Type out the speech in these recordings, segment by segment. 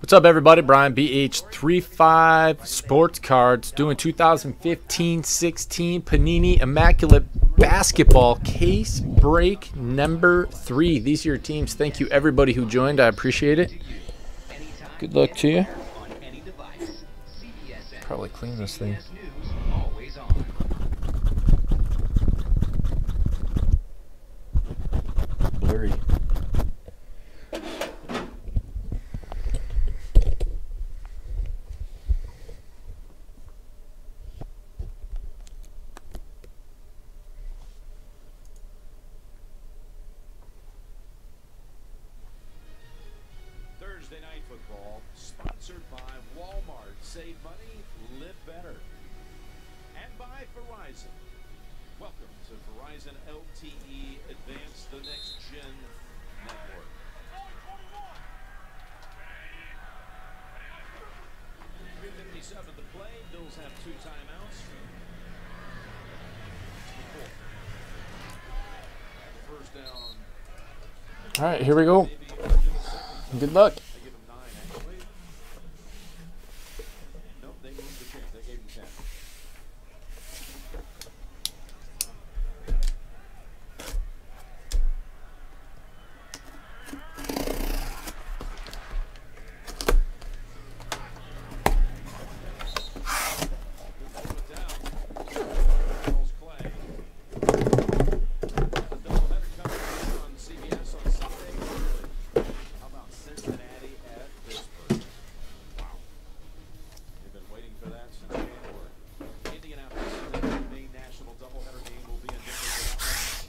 What's up, everybody? Brian BH35 Sports Cards doing 2015 16 Panini Immaculate Basketball Case Break number three. These are your teams. Thank you, everybody who joined. I appreciate it. Good luck to you. Probably clean this thing. Thursday Night Football, sponsored by Walmart. Save money, live better. And by Verizon. Welcome to Verizon LTE Advanced the Next Gen Network. Fifty-seven to play. Bills have two timeouts. All right, here we go. Good luck.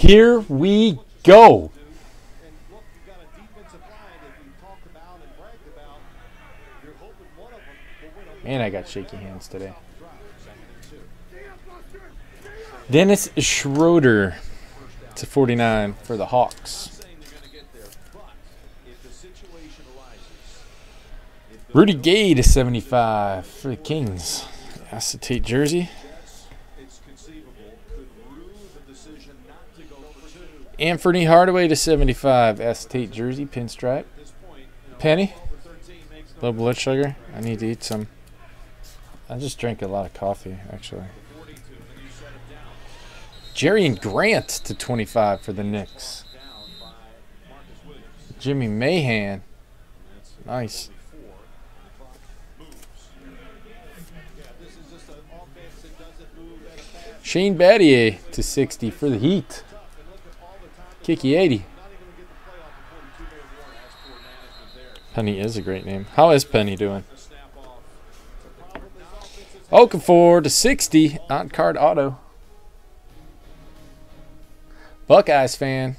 Here we go. Man, I got shaky hands today. Dennis Schroeder to 49 for the Hawks. Rudy Gay to 75 for the Kings. Acetate jersey. Anfernee Hardaway to 75. Acetate jersey, pinstripe. Penny. Low blood sugar. I need to eat some. I just drank a lot of coffee, actually. Jerian Grant to 25 for the Knicks. Jimmy Mahan. Nice. Shane Battier to 60 for the Heat. Kiki 80. Penny is a great name. How is Penny doing? Okafor to 60 on card auto. Buckeyes fan.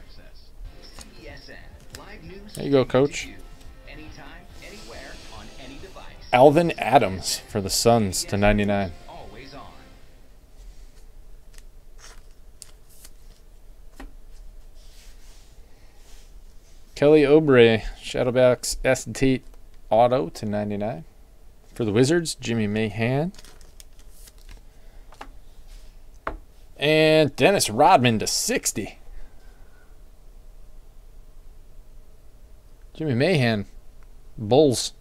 There you go, coach. Alvan Adams for the Suns to 99. Always on. Kelly Oubre, Shadowbox acetate auto to 99. For the Wizards, Jimmy Mahan. And Dennis Rodman to 60. Jimmy Mahan, Bulls.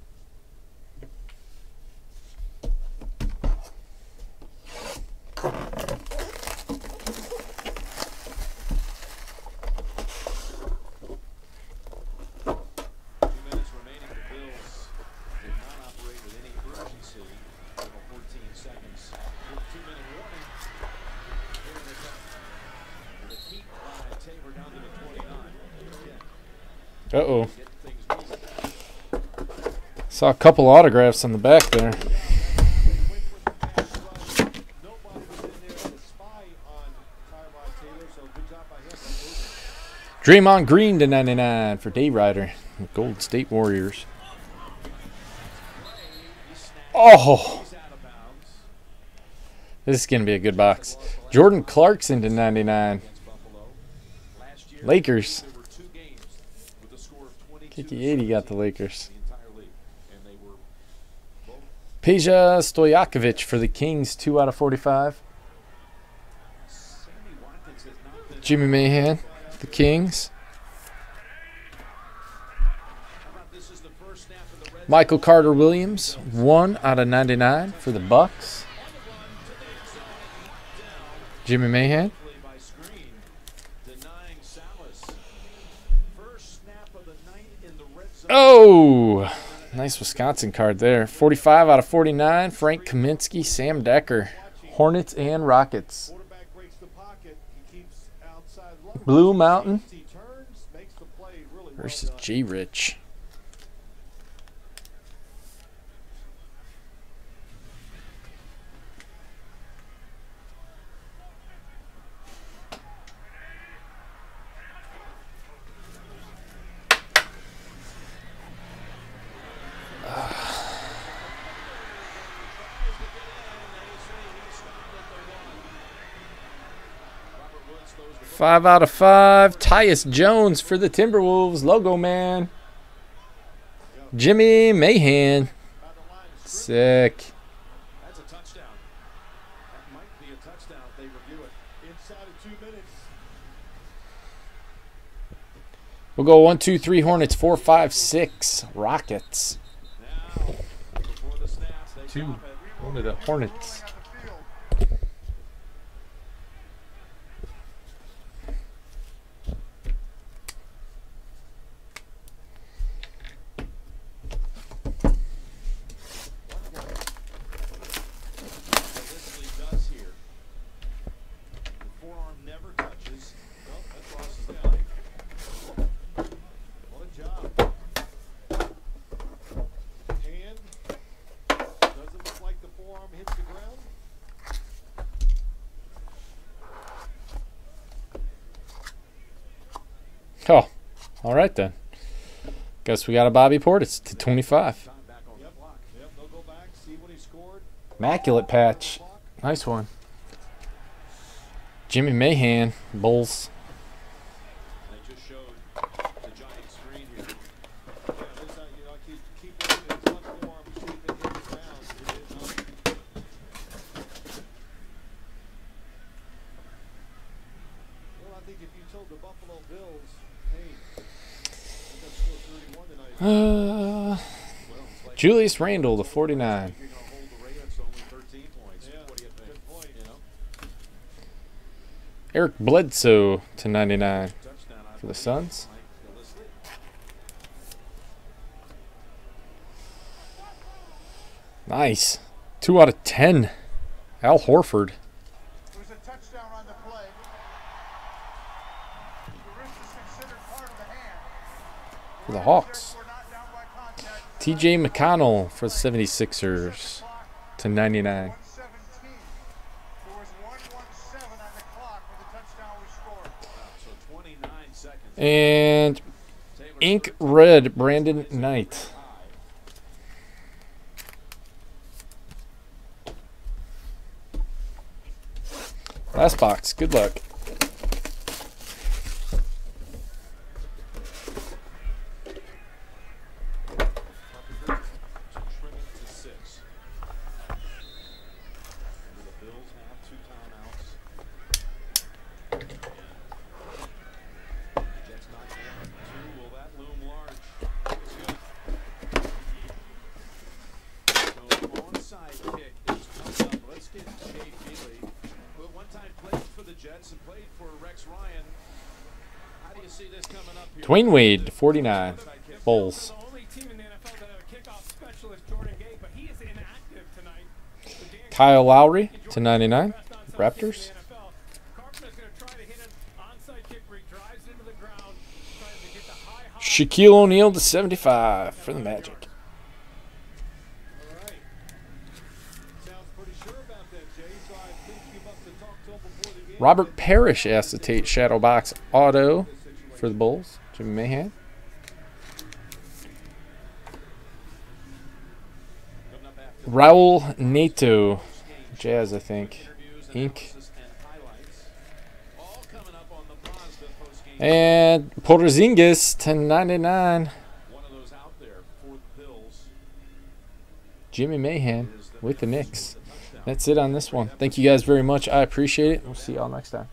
Two Saw a couple autographs in the back there. Draymond Green to 99 for Day Rider. Gold State Warriors. Oh, this is going to be a good box. Jordan Clarkson to 99. against Buffalo. Last year, Lakers. there were two games with a score of 22 Kiki 80 got the Lakers. Peja Stojakovic for the Kings, 2 out of 45. Sammy Watkins has not been Jimmy Mahan, the Kings. Michael Carter Williams, 1 out of 99 for the Bucks. Jimmy Mahan. Oh, nice Wisconsin card there. 45 out of 49. Frank Kaminsky, Sam Dekker. Hornets and Rockets. Quarterback breaks the pocket. He keeps outside leverage. Blue Mountain He turns, makes the play really well versus. G Rich. Five out of five. Tyus Jones for the Timberwolves. Logo man. Jimmy Mahan. Sick. We'll go one, two, three Hornets, four, five, six Rockets. Two. of the Hornets. All right then. Guess we got a Bobby Portis to 25. Time back on the clock. Yep, they'll go back, see when he scored. Immaculate patch. Nice one. Jimmy Mahan, Bulls. Uh, you know, keep, keep looking at his left forearm, see if it hits the ground. It is up. Well, I think if you told the Buffalo Bills, hey, we're going to score 31 tonight, Julius Randle 49. The Ravens to only 13 points. Yeah, what do you think? good point. You know, Eric Bledsoe to 99 for the Suns. Nice. Two out of 10. Al Horford. It was a touchdown on the play. The wrist is considered part of the hand. For the Hawks. TJ McConnell for the 76ers to 99. 117. There was 117 on the clock when the touchdown was scored. So 29 seconds. And ink red Brandon Knight. Last box. Good luck. to trim it to six. And the Bills have two timeouts. Jets not down two. Will that loom large? It's good. So onside kick is coming up. Let's get Jay Feely, who at one time played for the Jets and played for Rex Ryan. How do you see this coming up here? Dwyane Wade, 49. Bulls. The only team in the NFL that have a kickoff specialist, Jordan Gay, but he is inactive tonight. Kyle Lowry to 99. Raptors. Carpenter's going to try to hit an onside kick where he drives into the ground, trying to get the high, high. Shaquille O'Neal to 75 for the Magic. All right. Sounds pretty sure about that, Jay. So I think you must have talked to him before the game. Robert Parish acetate shadow box auto for the Bulls. Jimmy Mahan. Raul Neto, Jazz, I think. Ink. and Porzingis to 99. One of those out there for the Bills Jimmy Mahan with the Knicks. That's it on this one. Thank you guys very much. I appreciate it. We'll see y'all next time.